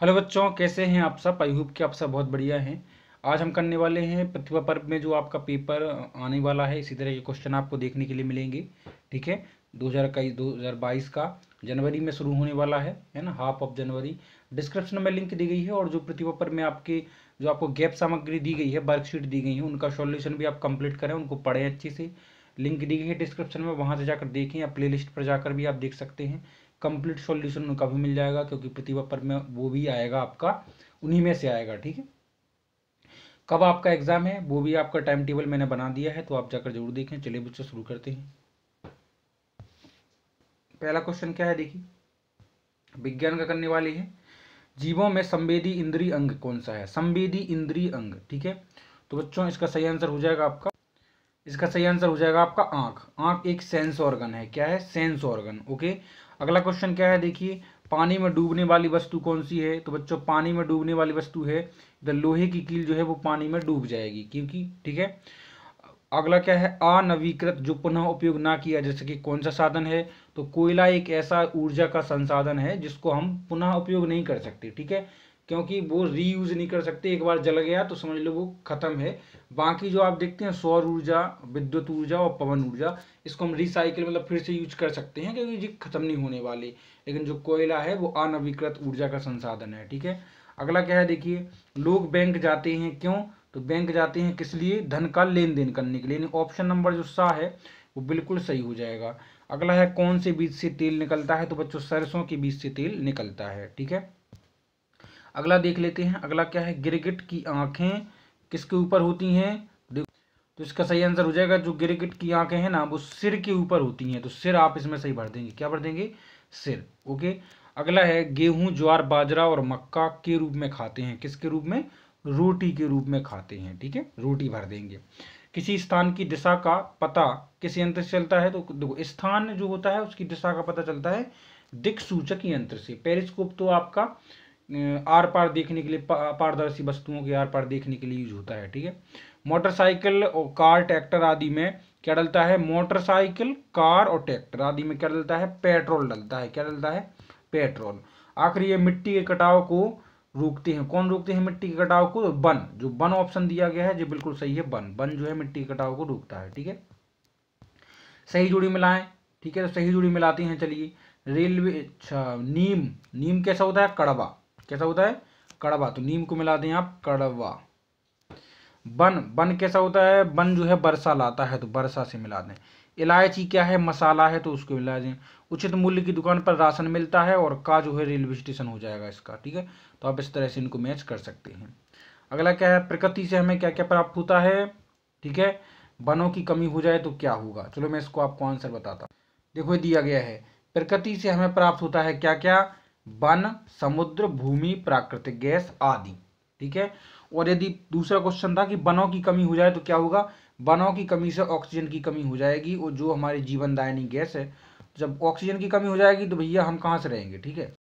Hello बच्चों, कैसे हैं आप सब? आई होप कि आप सब बहुत बढ़िया हैं। आज हम करने वाले हैं प्रतिभा पर्व में जो आपका पेपर आने वाला है, इसी तरह के क्वेश्चन आपको देखने के लिए मिलेंगे, ठीक है? दो हज़ार इक्कीस, दो हज़ार बाईस का जनवरी में शुरू होने वाला है है ना? हाफ़ ऑफ़ जनवरी डिस्क्रिप्शन में लिंक दी गई है और जो प्रतिभा पर्व में आपके, जो आपको गैप सामग्री दी गई है वर्कशीट दी गई है, उनका सॉल्यूशन भी आप कंप्लीट करें, उनको पढ़ें अच्छे से। लिंक दी गई है डिस्क्रिप्शन में, वहाँ से जाकर देखें या प्ले पर जाकर भी आप देख सकते हैं। कंप्लीट सॉल्यूशन उनका भी मिल जाएगा, क्योंकि प्रतिभा पर में वो भी आएगा आपका, उन्हीं में से आएगा, ठीक है? कब आपका एग्ज़ाम है, वो भी आपका टाइम टेबल मैंने बना दिया है तो आप जाकर ज़रूर देखें। चलिए बच्चों, शुरू करते हैं। पहला क्वेश्चन क्या है, देखिए। विज्ञान का करने वाली है। जीवों में संवेदी इंद्री अंग कौन सा है? संवेदी इंद्री अंग, ठीक है? तो बच्चों, इसका सही आंसर हो जाएगा आपका इसका सही आंसर हो जाएगा आपका आँख। आँख एक सेंस ऑर्गन है। क्या है? सेंस ऑर्गन ओके अगला क्वेश्चन क्या है? देखिए, पानी में डूबने वाली वस्तु कौन सी है? तो बच्चों, पानी में डूबने वाली वस्तु है। द लोहे की कील जो है, वो पानी में डूब जाएगी। क्योंकि, ठीक है? अगला क्या है? अनवीकृत, जो पुनः उपयोग ना किया, जैसे कि कौन सा साधन है? तो कोयला एक ऐसा ऊर्जा का संसाधन है, जिसको हम पुनः उपयोग नहीं कर सकते, ठीक है? क्योंकि वो रीयूज नहीं कर सकते, एक बार जल गया तो समझ लो वो खत्म है। बाकी जो आप देखते हैं, सौर ऊर्जा, विद्युत ऊर्जा और पवन ऊर्जा, इसको हम रिसाइकिल मतलब फिर से यूज़ कर सकते हैं क्योंकि ये खत्म नहीं होने वाली। लेकिन जो कोयला है, वो अनवीकृत ऊर्जा का संसाधन है, ठीक है? अगला क्या है, देखिए, लोग बैंक जाते हैं, क्यों? तो बैंक जाते हैं किस लिए? धन का लेन देन करने के लिए। ऑप्शन नंबर जो सा है, वो बिल्कुल सही हो जाएगा। अगला है, कौन से बीज से तेल निकलता है? तो बच्चों, सरसों के बीज से तेल निकलता है, ठीक है? अगला देख लेते हैं, अगला क्या है? गिरगिट की आँखें किसके ऊपर होती हैं? तो इसका सही आंसर हो जाएगा, जो गिरगिट की आँखें हैं ना, वो सिर के ऊपर होती हैं। तो सिर आप इसमें सही भर देंगे। क्या भर देंगे? सिर। ओके? अगला है, गेहूँ, ज्वार, बाजरा और मक्का के रूप में खाते हैं। किसके रूप में? रोटी के रूप में खाते हैं। ठीक है? रोटी भर देंगे। किसी स्थान की दिशा का पता किस यंत्र से चलता है? तो देखो, स्थान जो होता है, उसकी दिशा का पता चलता है दिक सूचक यंत्र से। पेरिस्कोप तो आपका आर पार देखने के लिए पारदर्शी वस्तुओं के आर पार देखने के लिए यूज़ होता है, ठीक है? मोटरसाइकिल और कार, ट्रैक्टर आदि में क्या डलता है? मोटरसाइकिल, कार और ट्रैक्टर आदि में क्या डलता है? पेट्रोल डलता है। क्या डलता है? पेट्रोल। आखिर ये मिट्टी के कटाव को रोकते हैं। कौन रोकते हैं मिट्टी के कटाव को? वन जो वन ऑप्शन दिया गया है, जो बिल्कुल सही है वन वन जो है मिट्टी के कटाव को रोकता है, ठीक है? सही जोड़ी मिलाएँ ठीक है? तो सही जोड़ी मिलाती हैं, चलिए। रेलवे अच्छा नीम। नीम कैसा होता है? कड़वा। कैसा होता है? कड़वा। तो नीम को मिला दें आप, कड़वा। बन बन कैसा होता है? बन जो है, बरसा लाता है तो बरसा से मिला दें। इलायची क्या है? मसाला है तो उसको मिला दें। उचित मूल्य की दुकान पर राशन मिलता है और का जो है, रेलवे स्टेशन हो जाएगा इसका, ठीक है? तो आप इस तरह से इनको मैच कर सकते हैं। अगला क्या है? प्रकृति से हमें क्या क्या प्राप्त होता है? ठीक है? वनों की कमी हो जाए तो क्या होगा? चलो मैं इसको आपको आंसर बताता हूँ। देखो दिया गया है। प्रकृति से हमें प्राप्त होता है क्या क्या वन, समुद्र, भूमि, प्राकृतिक गैस आदि, ठीक है? और यदि दूसरा क्वेश्चन था कि वनों की कमी हो जाए तो क्या होगा? वनों की कमी से ऑक्सीजन की कमी हो जाएगी और जो हमारी जीवनदायनी गैस है, जब ऑक्सीजन की कमी हो जाएगी तो भैया हम कहाँ से रहेंगे, ठीक है?